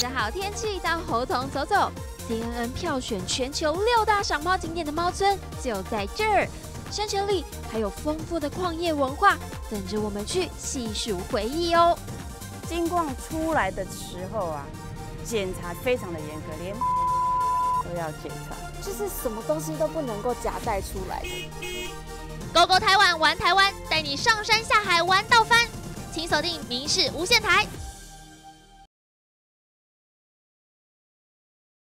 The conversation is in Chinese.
的好天气到猴童走走 cnn 票选全球六大赏猫景点的猫村就在这儿。山城里还有丰富的矿业文化等着我们去细数回忆哦。金矿出来的时候啊检查非常的严格连都要检查。就是什么东西都不能够夹带出来的。go go 台湾玩台湾带你上山下海玩到翻。请锁定民视无线台。